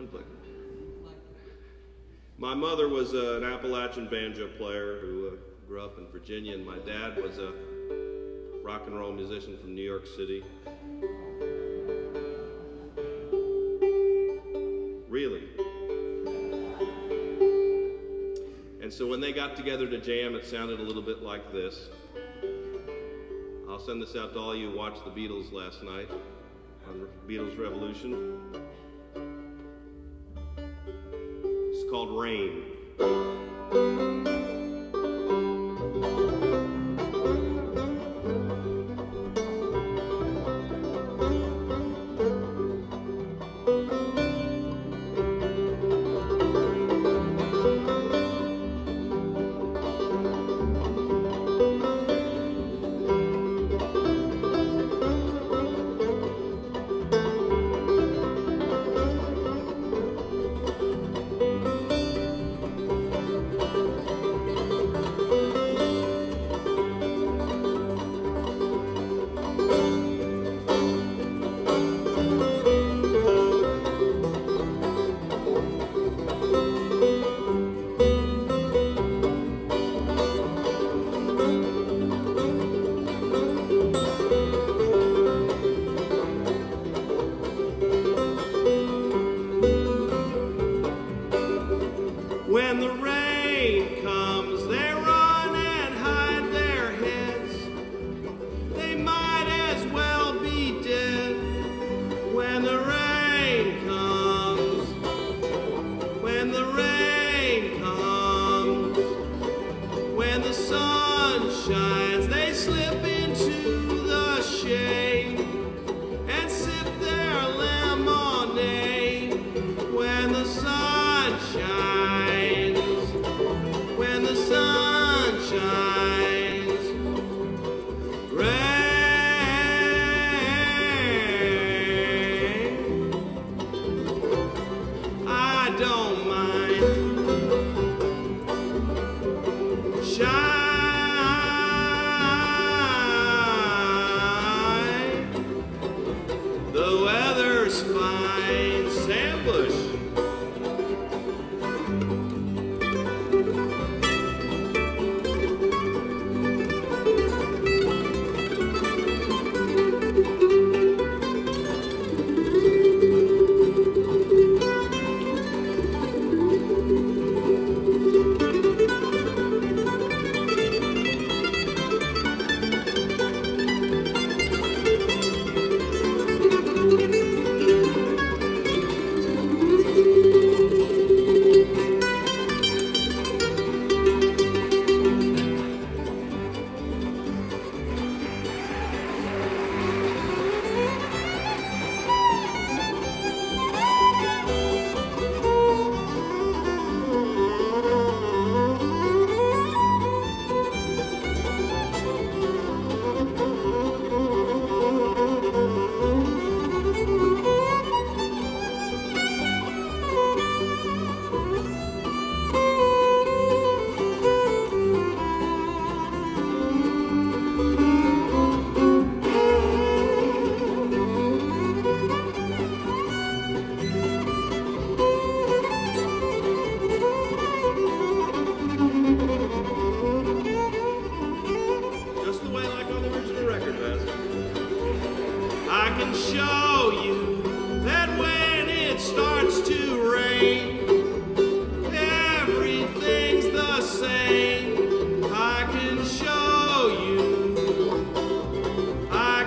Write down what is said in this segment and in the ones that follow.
conflict. My mother was uh, an Appalachian banjo player who uh, grew up in Virginia, and my dad was a rock and roll musician from New York City. Really. And so when they got together to jam, it sounded a little bit like this. I'll send this out to all you who watched the Beatles last night on Beatles Revolution. Called Rain. When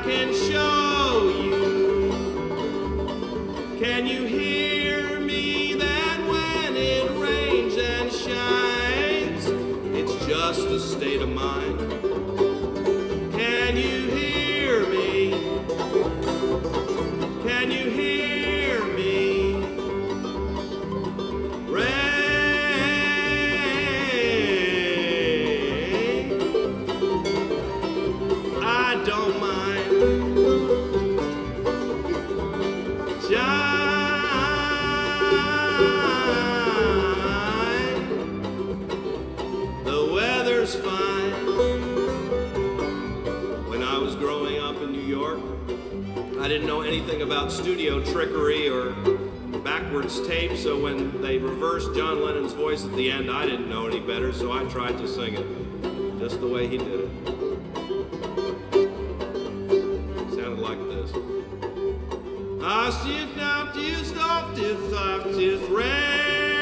can show you. Can you studio trickery or backwards tape, so when they reversed John Lennon's voice at the end, I didn't know any better, so I tried to sing it just the way he did it. Sounded like this. I shift out just off this off red